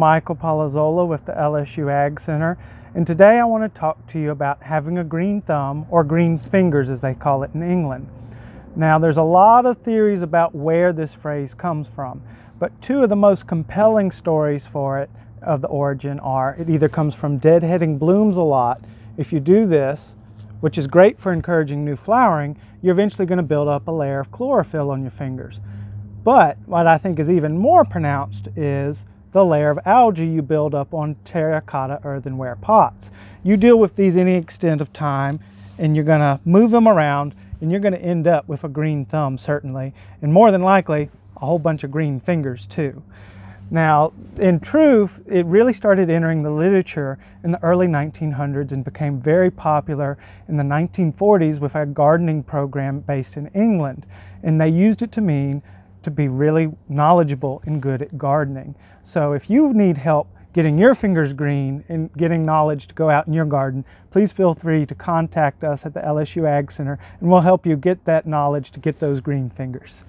Michael Palazzola with the LSU Ag Center, and today I want to talk to you about having a green thumb, or green fingers as they call it in England. Now, there's a lot of theories about where this phrase comes from, but two of the most compelling stories for it of the origin are it either comes from deadheading blooms a lot. If you do this, which is great for encouraging new flowering, you're eventually going to build up a layer of chlorophyll on your fingers. But what I think is even more pronounced is the layer of algae you build up on terracotta earthenware pots. You deal with these any extent of time and you're going to move them around and you're going to end up with a green thumb certainly and more than likely a whole bunch of green fingers too. Now, in truth, it really started entering the literature in the early 1900s and became very popular in the 1940s with a gardening program based in England. And they used it to mean to be really knowledgeable and good at gardening. So if you need help getting your fingers green and getting knowledge to go out in your garden, please feel free to contact us at the LSU Ag Center and we'll help you get that knowledge to get those green fingers.